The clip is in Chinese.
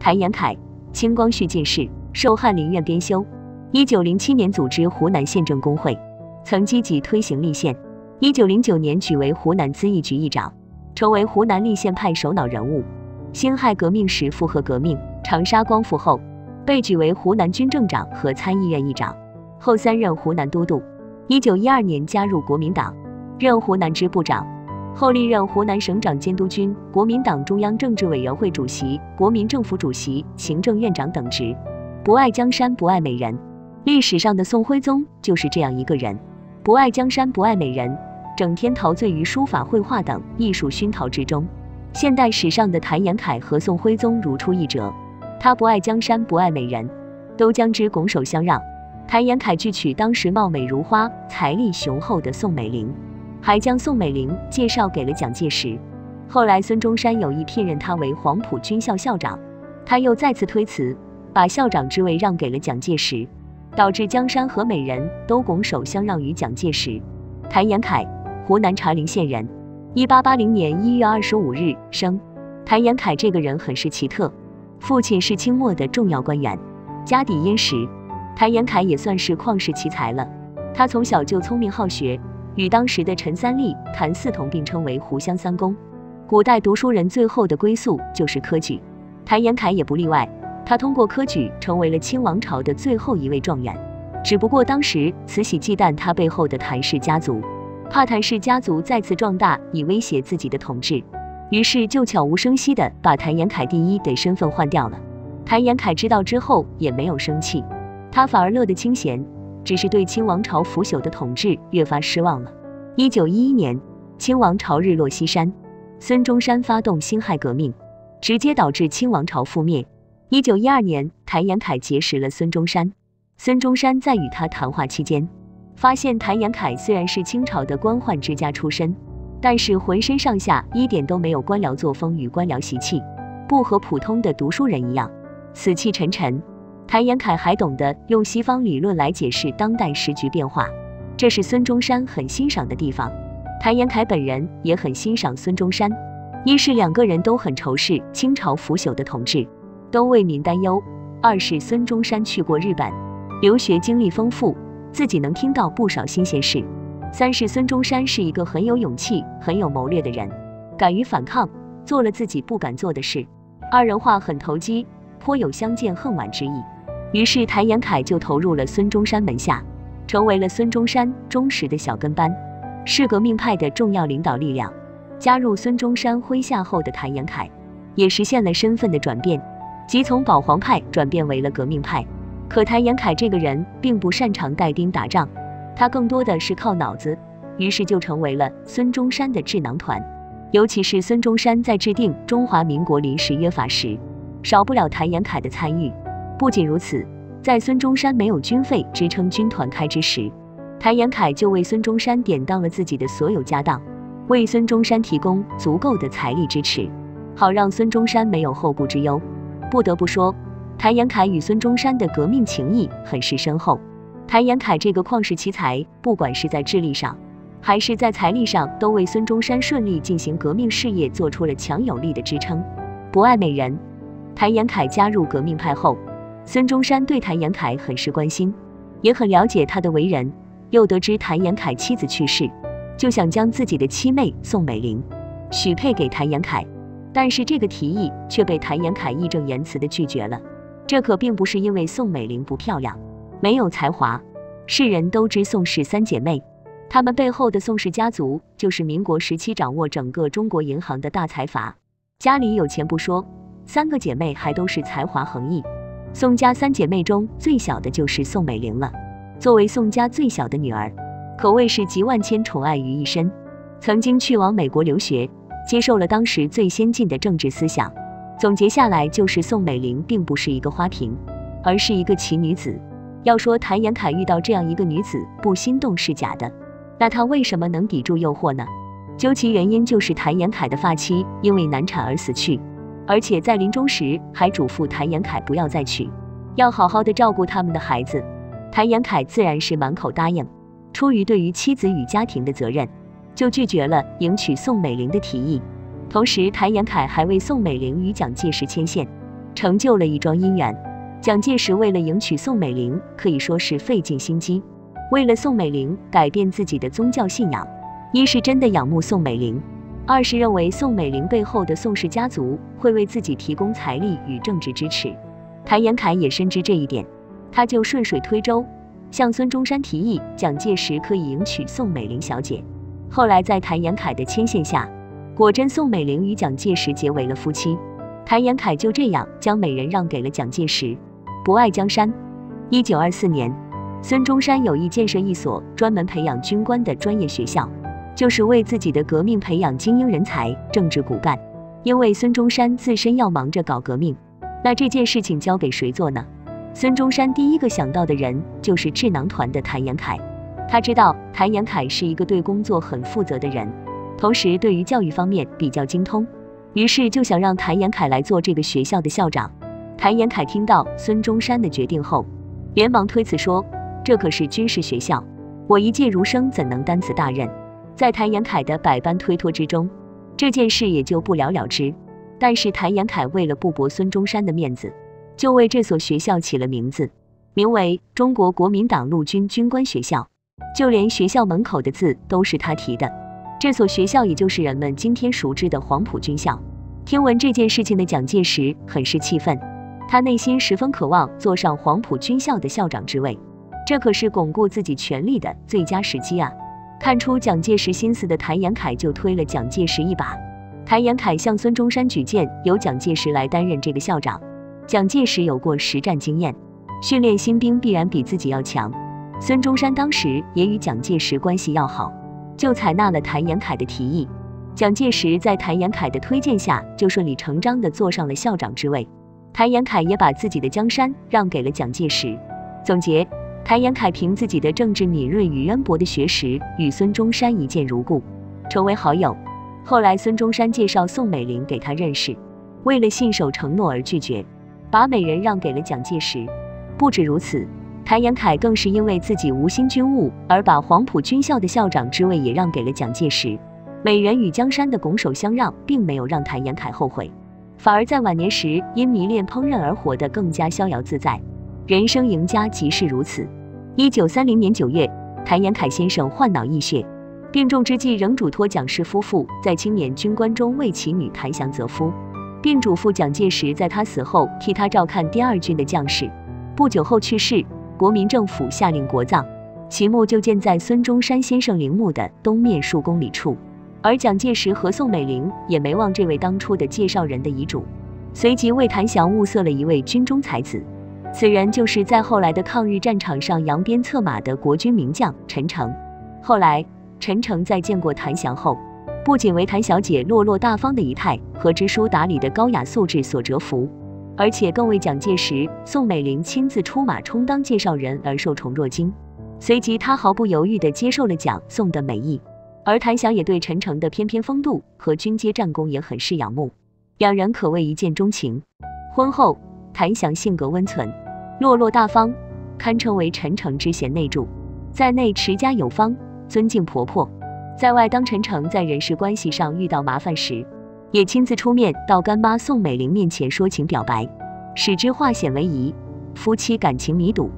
谭延闿，清光绪进士，授翰林院编修。一九零七年组织湖南县政工会，曾积极推行立宪。一九零九年举为湖南咨议局议长，成为湖南立宪派首脑人物。辛亥革命时附和革命，长沙光复后被举为湖南军政长和参议院议长，后三任湖南都督。一九一二年加入国民党，任湖南支部长，后历任湖南省长监督军、国民党中央政治委员会主席、国民政府主席、行政院长等职。不爱江山不爱美人，历史上的宋徽宗就是这样一个人，不爱江山不爱美人，整天陶醉于书法绘画等艺术熏陶之中。现代史上的谭延闿和宋徽宗如出一辙，他不爱江山不爱美人，都将之拱手相让。谭延闿拒娶当时貌美如花、财力雄厚的宋美龄，还将宋美龄介绍给了蒋介石。后来孙中山有意聘任他为黄埔军校校长，他又再次推辞，把校长之位让给了蒋介石，导致江山和美人都拱手相让于蒋介石。谭延闿，湖南茶陵县人。一八八零年一月二十五日生，谭延闿这个人很是奇特，父亲是清末的重要官员，家底殷实，谭延闿也算是旷世奇才了。他从小就聪明好学，与当时的陈三立、谭嗣同并称为湖湘三公。古代读书人最后的归宿就是科举，谭延闿也不例外。他通过科举成为了清王朝的最后一位状元，只不过当时慈禧忌惮他背后的谭氏家族。怕谭氏家族再次壮大，以威胁自己的统治，于是就悄无声息地把谭延闿第一的身份换掉了。谭延闿知道之后也没有生气，他反而乐得清闲，只是对清王朝腐朽的统治越发失望了。一九一一年，清王朝日落西山，孙中山发动辛亥革命，直接导致清王朝覆灭。一九一二年，谭延闿结识了孙中山，孙中山在与他谈话期间。发现谭延闿虽然是清朝的官宦之家出身，但是浑身上下一点都没有官僚作风与官僚习气，不和普通的读书人一样死气沉沉。谭延闿还懂得用西方理论来解释当代时局变化，这是孙中山很欣赏的地方。谭延闿本人也很欣赏孙中山，一是两个人都很仇视清朝腐朽的统治，都为民担忧；二是孙中山去过日本留学，经历丰富。自己能听到不少新鲜事。三是孙中山是一个很有勇气、很有谋略的人，敢于反抗，做了自己不敢做的事。二人话很投机，颇有相见恨晚之意。于是谭延闿就投入了孙中山门下，成为了孙中山忠实的小跟班，是革命派的重要领导力量。加入孙中山麾下后的谭延闿，也实现了身份的转变，即从保皇派转变为了革命派。可谭延闿这个人并不擅长带兵打仗，他更多的是靠脑子，于是就成为了孙中山的智囊团。尤其是孙中山在制定中华民国临时约法时，少不了谭延闿的参与。不仅如此，在孙中山没有军费支撑军团开支时，谭延闿就为孙中山典当了自己的所有家当，为孙中山提供足够的财力支持，好让孙中山没有后顾之忧。不得不说。谭延闿与孙中山的革命情谊很是深厚。谭延闿这个旷世奇才，不管是在智力上，还是在财力上，都为孙中山顺利进行革命事业做出了强有力的支撑。不爱美人，谭延闿加入革命派后，孙中山对谭延闿很是关心，也很了解他的为人。又得知谭延闿妻子去世，就想将自己的妻妹宋美龄许配给谭延闿，但是这个提议却被谭延闿义正言辞地拒绝了。这可并不是因为宋美龄不漂亮、没有才华。世人都知宋氏三姐妹，她们背后的宋氏家族就是民国时期掌握整个中国银行的大财阀，家里有钱不说，三个姐妹还都是才华横溢。宋家三姐妹中最小的就是宋美龄了。作为宋家最小的女儿，可谓是集万千宠爱于一身。曾经去往美国留学，接受了当时最先进的政治思想。总结下来就是宋美龄并不是一个花瓶，而是一个奇女子。要说谭延闿遇到这样一个女子不心动是假的，那他为什么能抵住诱惑呢？究其原因，就是谭延闿的发妻因为难产而死去，而且在临终时还嘱咐谭延闿不要再娶，要好好的照顾他们的孩子。谭延闿自然是满口答应，出于对于妻子与家庭的责任，就拒绝了迎娶宋美龄的提议。同时，谭延闿还为宋美龄与蒋介石牵线，成就了一桩姻缘。蒋介石为了迎娶宋美龄，可以说是费尽心机。为了宋美龄改变自己的宗教信仰，一是真的仰慕宋美龄，二是认为宋美龄背后的宋氏家族会为自己提供财力与政治支持。谭延闿也深知这一点，他就顺水推舟，向孙中山提议蒋介石可以迎娶宋美龄小姐。后来在谭延闿的牵线下，果真宋美龄与蒋介石结为了夫妻。谭延闿就这样将美人让给了蒋介石。不爱江山。一九二四年，孙中山有意建设一所专门培养军官的专业学校，就是为自己的革命培养精英人才、政治骨干。因为孙中山自身要忙着搞革命，那这件事情交给谁做呢？孙中山第一个想到的人就是智囊团的谭延闿。他知道谭延闿是一个对工作很负责的人，同时对于教育方面比较精通，于是就想让谭延闿来做这个学校的校长。谭延闿听到孙中山的决定后，连忙推辞说：“这可是军事学校，我一介儒生怎能担此大任？”在谭延闿的百般推脱之中，这件事也就不了了之。但是谭延闿为了不驳孙中山的面子，就为这所学校起了名字，名为中国国民党陆军军官学校，就连学校门口的字都是他提的。这所学校也就是人们今天熟知的黄埔军校。听闻这件事情的蒋介石很是气愤。他内心十分渴望坐上黄埔军校的校长之位，这可是巩固自己权力的最佳时机啊！看出蒋介石心思的谭延闿就推了蒋介石一把。谭延闿向孙中山举荐，由蒋介石来担任这个校长。蒋介石有过实战经验，训练新兵必然比自己要强。孙中山当时也与蒋介石关系要好，就采纳了谭延闿的提议。蒋介石在谭延闿的推荐下，就顺理成章地坐上了校长之位。谭延闿也把自己的江山让给了蒋介石。总结：谭延闿凭自己的政治敏锐与渊博的学识，与孙中山一见如故，成为好友。后来孙中山介绍宋美龄给他认识，为了信守承诺而拒绝，把美人让给了蒋介石。不止如此，谭延闿更是因为自己无心军务，而把黄埔军校的校长之位也让给了蒋介石。美人与江山的拱手相让，并没有让谭延闿后悔。反而在晚年时，因迷恋烹饪而活得更加逍遥自在。人生赢家即是如此。一九三零年九月，谭延闿先生患脑溢血，病重之际，仍嘱托蒋氏夫妇在青年军官中为其女谭祥择夫，并嘱咐蒋介石在他死后替他照看第二军的将士。不久后去世，国民政府下令国葬，其墓就建在孙中山先生陵墓的东面数公里处。而蒋介石和宋美龄也没忘这位当初的介绍人的遗嘱，随即为谭祥物色了一位军中才子，此人就是在后来的抗日战场上扬鞭策马的国军名将陈诚。后来，陈诚在见过谭祥后，不仅为谭小姐落落大方的仪态和知书达理的高雅素质所折服，而且更为蒋介石、宋美龄亲自出马充当介绍人而受宠若惊。随即，他毫不犹豫地接受了蒋宋的美意。而谭祥也对陈诚的翩翩风度和军阶战功也很是仰慕，两人可谓一见钟情。婚后，谭翔性格温存，落落大方，堪称为陈诚之贤内助，在内持家有方，尊敬婆婆；在外，当陈诚在人事关系上遇到麻烦时，也亲自出面到干妈宋美龄面前说情表白，使之化险为夷，夫妻感情弥笃。